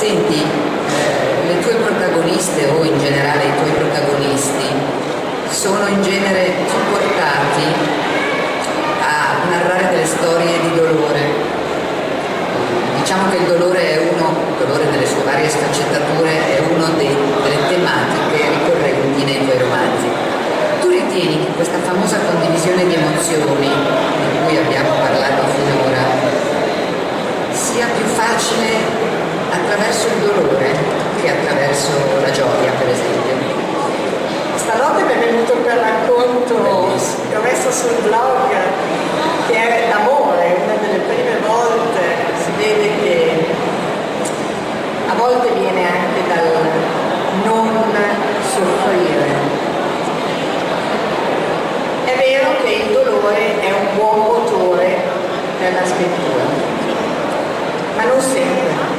Senti, eh, le tue protagoniste o in generale i tuoi protagonisti sono in genere più portati a narrare delle storie di dolore. Diciamo che il dolore il dolore che attraverso la gioia, per esempio. Stanotte mi è venuto per racconto che ho messo sul blog che è l'amore, una delle prime volte si vede che a volte viene anche dal non soffrire. È vero che il dolore è un buon motore per la scrittura, ma non sempre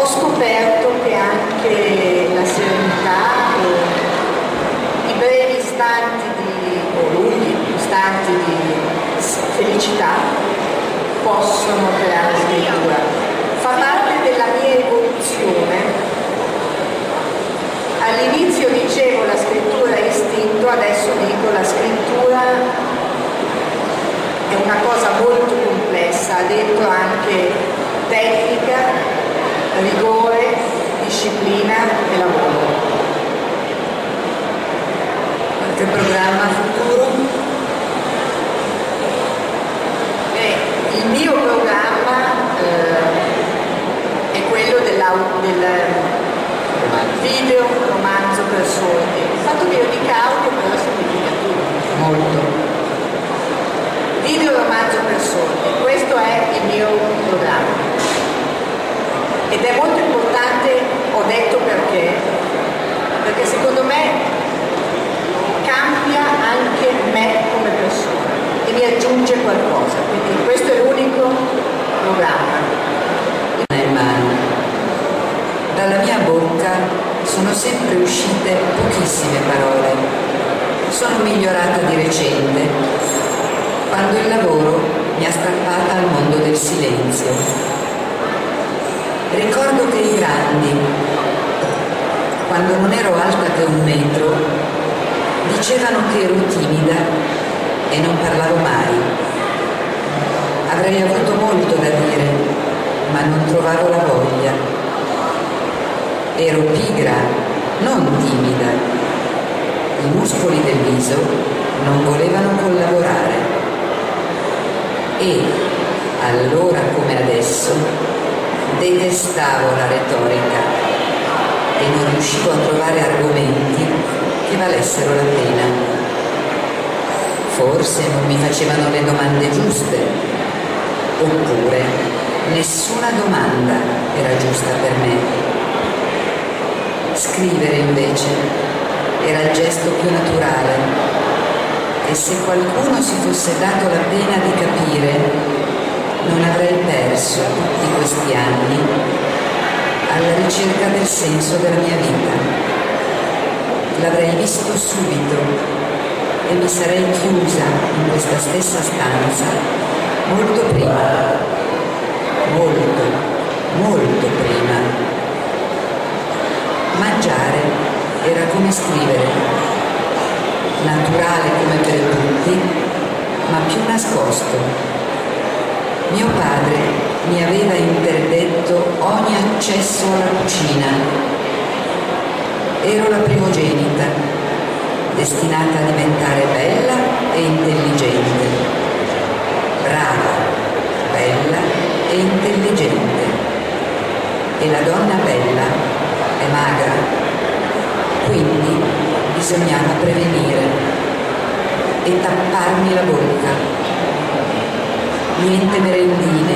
ho scoperto che anche la serenità e i brevi istanti di, o lunghi istanti di felicità possono creare scrittura. Fa parte della mia evoluzione. All'inizio dicevo la scrittura è istinto, adesso dico la scrittura è una cosa molto complessa, ha detto anche tecnica, rigore, disciplina e lavoro. Qualche programma futuro? Beh, il mio programma eh, è quello del video romanzo per sordi. Fatto che io dica audio però è significativo. Molto. Video romanzo per sordi, questo è il mio programma ed è molto importante, ho detto perché, perché secondo me cambia anche me come persona e mi aggiunge qualcosa, quindi questo è l'unico programma. Dalla mia bocca sono sempre uscite pochissime parole, sono migliorata di recente, quando il lavoro mi ha strappata al mondo del silenzio Ricordo che i grandi, quando non ero alta che un metro, dicevano che ero timida e non parlavo mai. Avrei avuto molto da dire, ma non trovavo la voglia. Ero pigra, non timida. I muscoli del viso non volevano collaborare. E, allora come adesso, detestavo la retorica e non riuscivo a trovare argomenti che valessero la pena. Forse non mi facevano le domande giuste, oppure nessuna domanda era giusta. Scrivere invece era il gesto più naturale e se qualcuno si fosse dato la pena di capire non avrei perso tutti questi anni alla ricerca del senso della mia vita. L'avrei visto subito e mi sarei chiusa in questa stessa stanza molto prima, molto, molto prima. Scrivere, naturale come per tutti, ma più nascosto mio padre mi aveva interdetto ogni accesso alla cucina. Ero la primogenita, destinata a diventare bella e intelligente. Brava, bella e intelligente. E la donna bella è magra. Quindi bisognava prevenire e tapparmi la bocca. Niente merendine,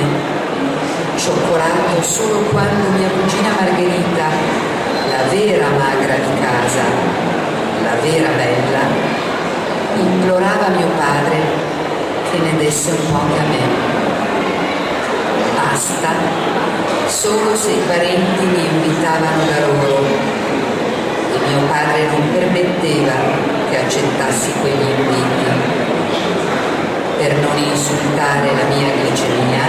cioccolato solo quando mia cugina Margherita, la vera magra di casa, la vera bella, implorava mio padre che ne desse un po' anche a me. Basta, solo se i parenti mi invitavano da loro mio padre non permetteva che accettassi quegli inviti per non insultare la mia glicemia,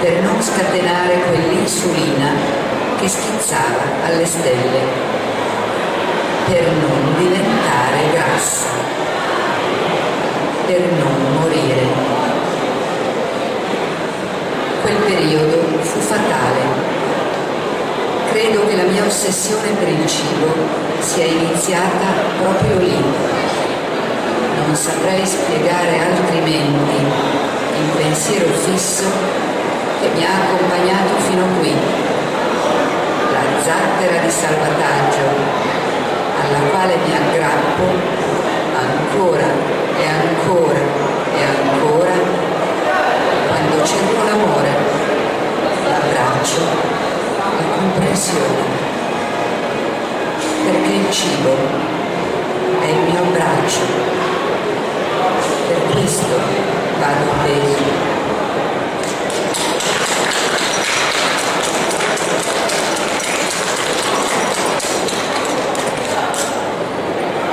per non scatenare quell'insulina che schizzava alle stelle, per non diventare grassa, per non morire. Ossessione per il cibo sia iniziata proprio lì. Non saprei spiegare altrimenti il pensiero fisso che mi ha accompagnato fino qui, la zattera di salvataggio alla quale mi aggrappo ancora e ancora e ancora quando cerco l'amore, l'abbraccio, la comprensione. Cibo è il mio abbraccio. Per questo vado peso.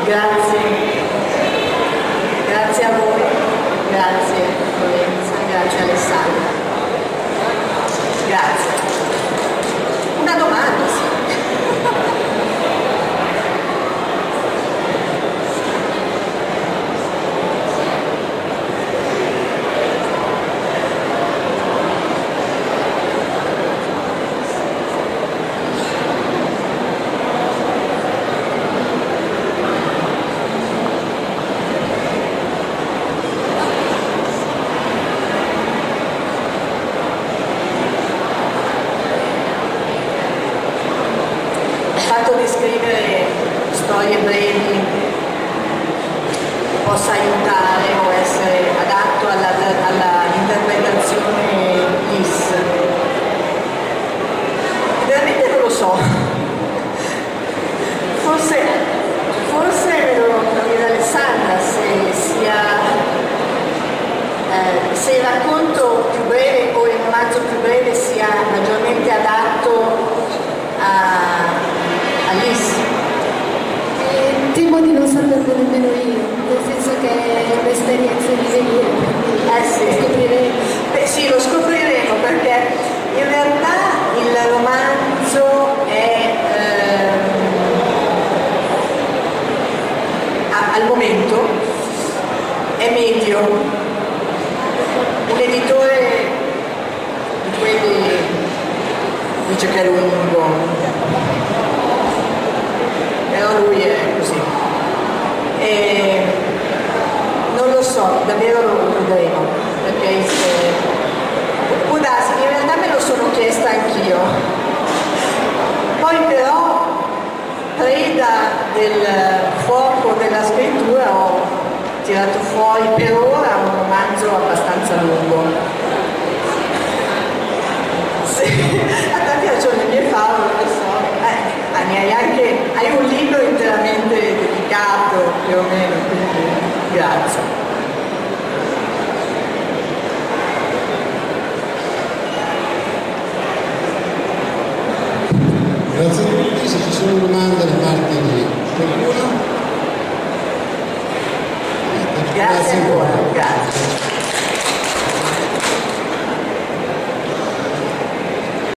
Grazie, grazie a voi, grazie Lorenza, grazie Alessandra. Grazie. Una domanda, sì. Il fatto di scrivere storie brevi possa aiutare o essere adatto alla, alla interpretazione LIS. Veramente non lo so. Forse, forse me lo chiede Alessandra se sia eh, se il racconto più breve o il romanzo più breve sia maggiormente adatto a, a Liz. Eh, temo di non saperlo nemmeno io, nel senso che è un'esperienza di venire, quindi Eh sì. scopriremo. Beh sì, lo scopriremo perché in realtà il romanzo è ehm, a- al momento è medio. Un editore di quelli dice che è lungo, però lui è così. E non lo so, davvero lo vedremo, perché se... può darsi, in realtà me lo sono chiesta anch'io. Poi però, preda del fuoco della scrittura, ho tirato fuori per ora un romanzo abbastanza lungo. Sì, a te piacciono le mie favole, lo so. Eh, ma ne hai anche, hai un libro interamente dedicato, più o meno, quindi grazie. Grazie a tutti, se ci sono domande da parte di qualcuno.